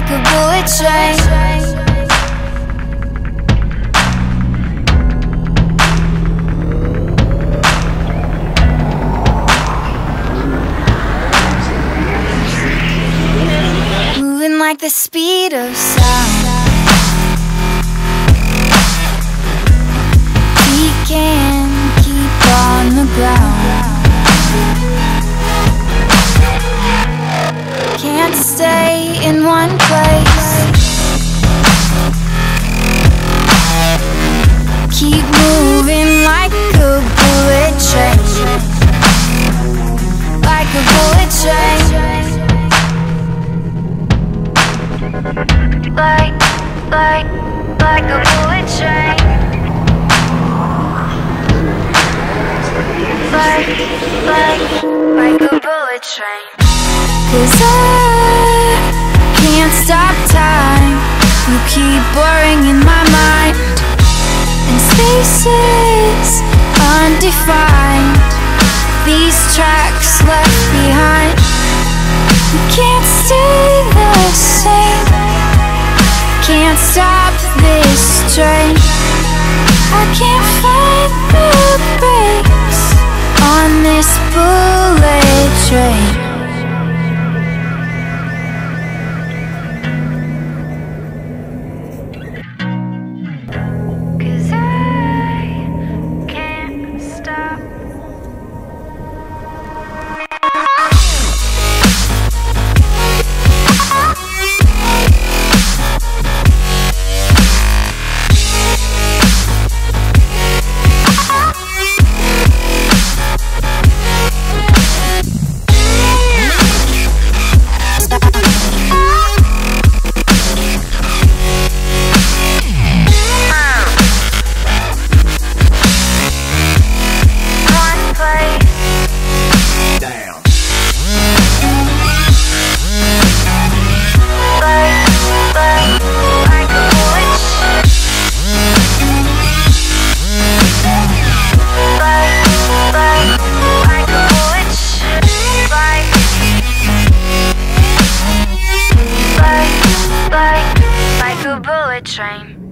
Like a bullet train. Moving like the speed of sound. We can Can't stay in one place. Keep moving like a bullet train. Like a bullet train. Like, like, like a bullet train. Like, like, like a bullet train. Cause I keep blurring in my mind. And spaces undefined. These tracks left behind. You can't stay the same. Can't stop this train. I can't find the brakes bullet train.